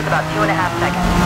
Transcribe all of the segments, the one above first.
is about two and a half seconds.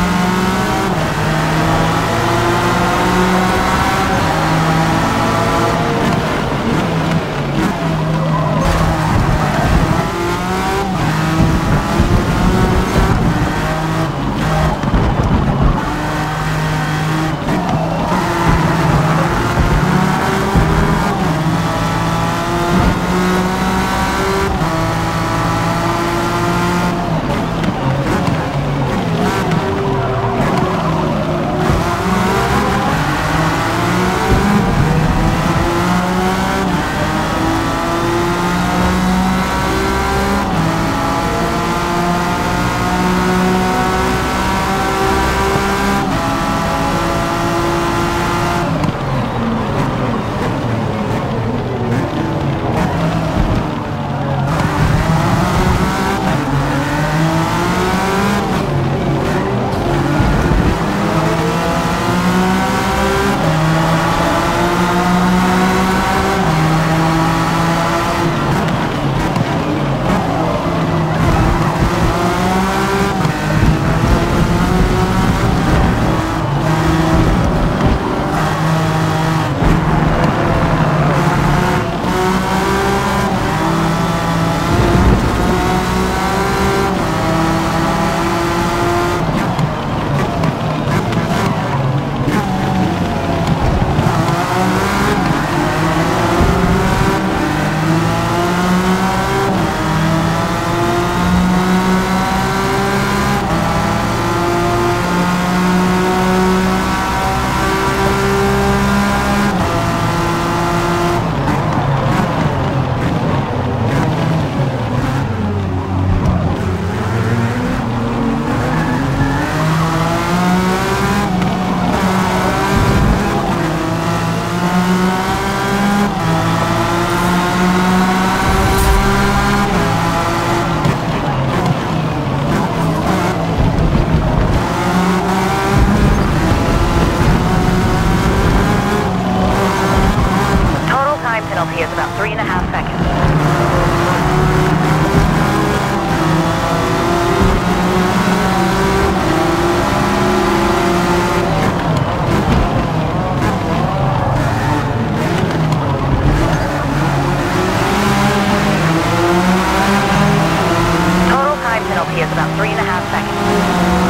About three and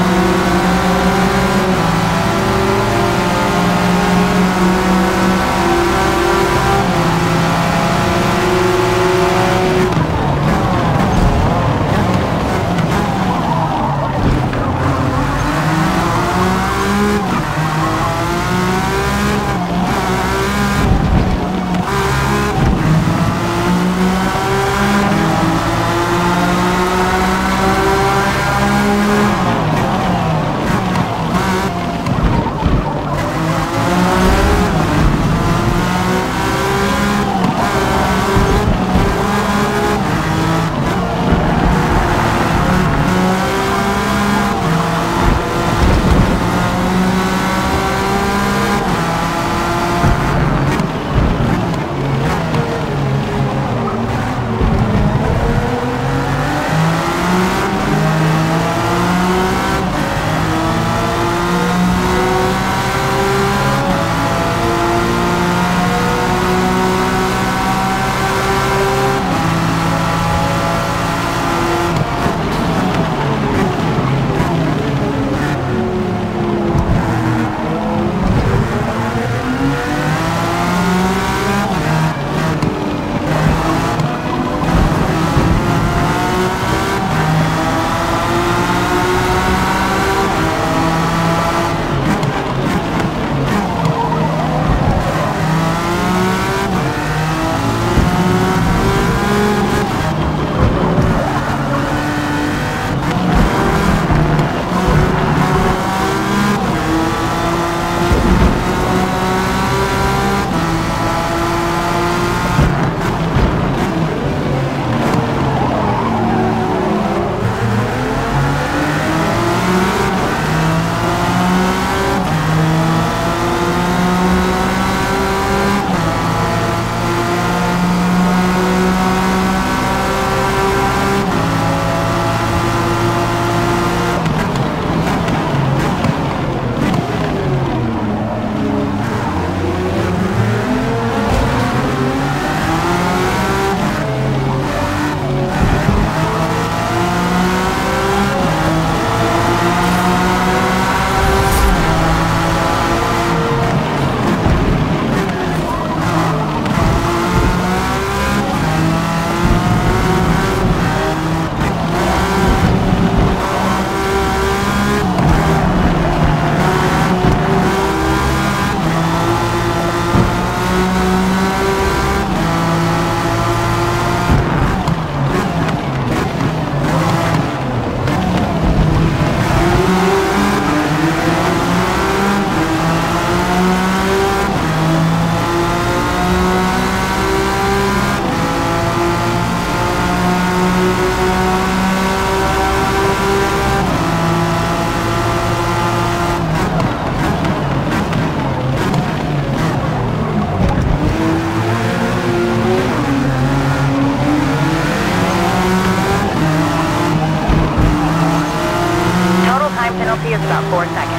about four seconds.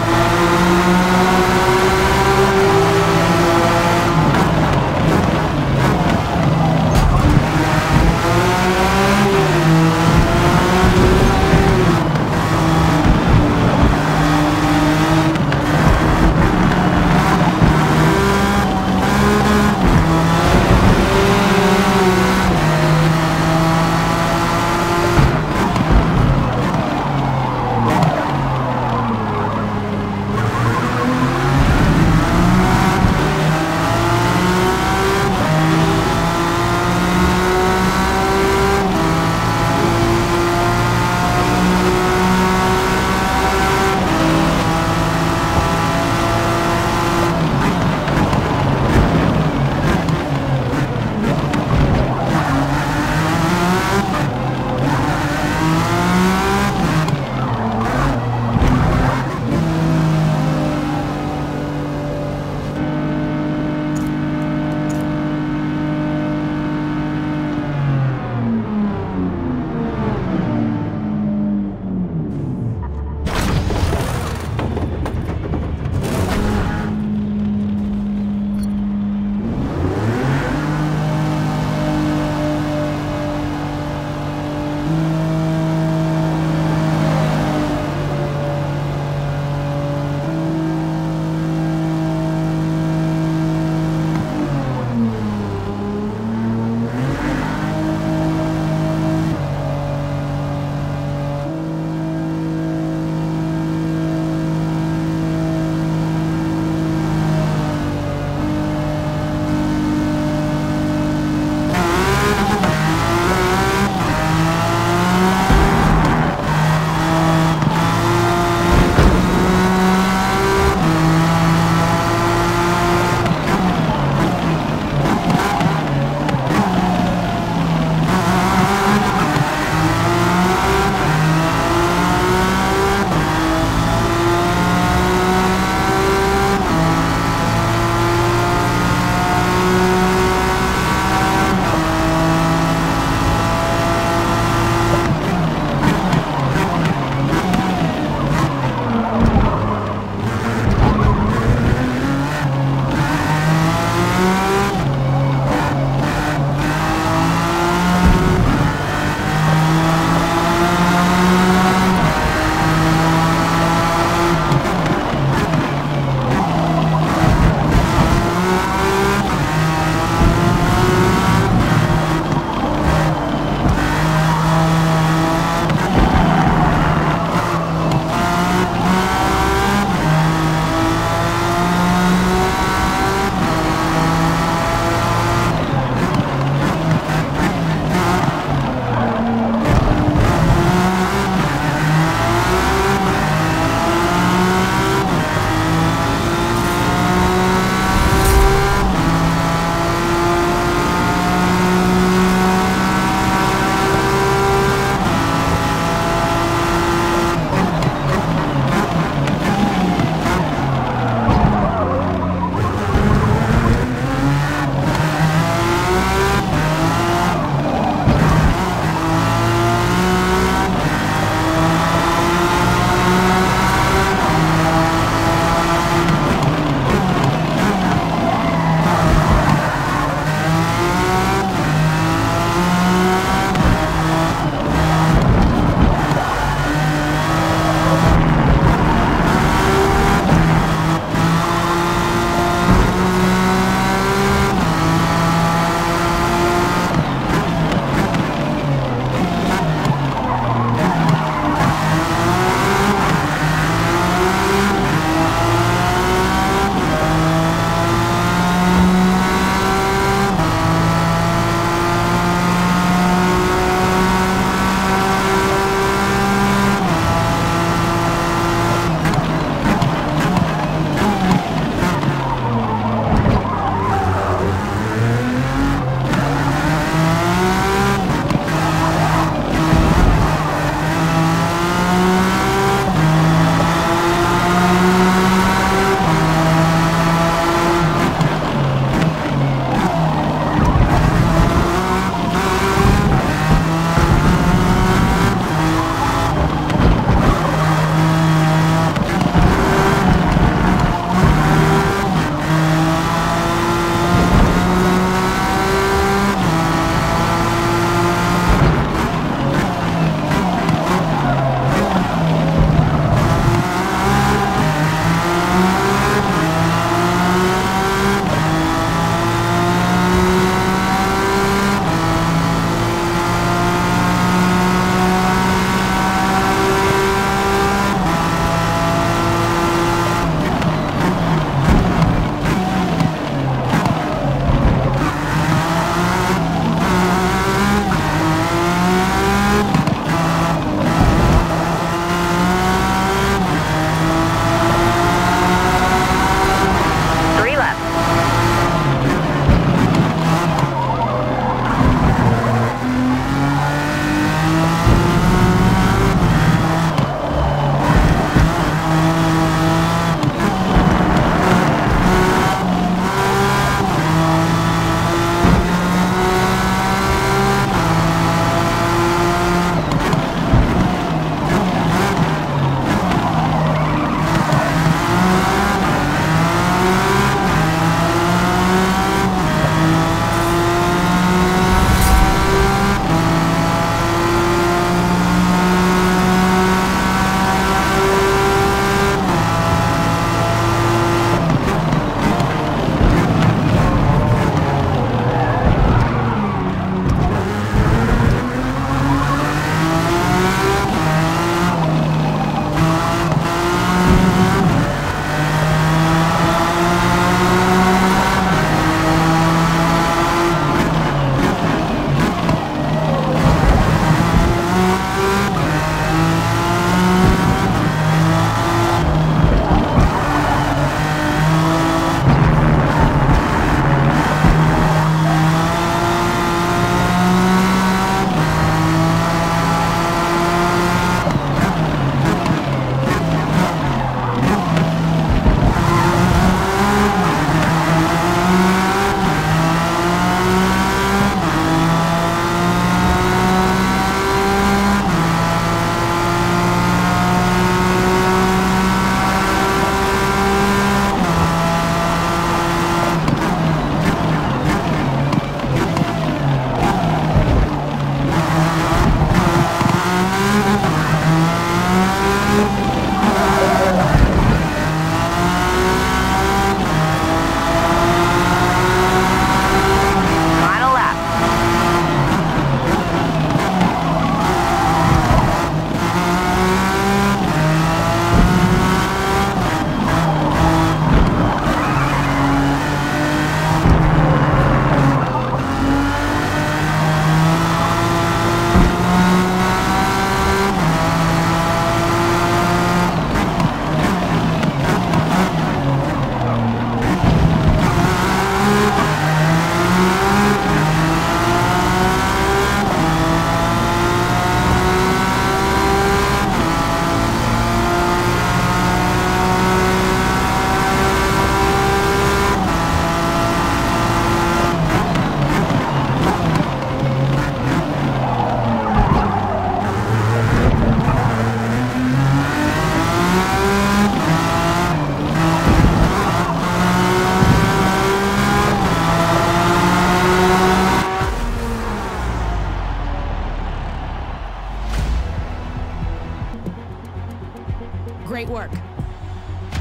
Great work.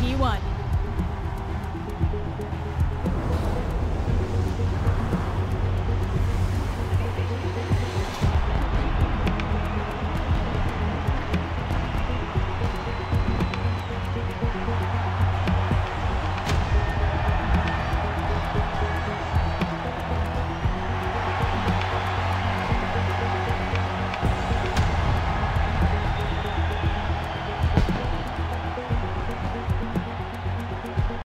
He won.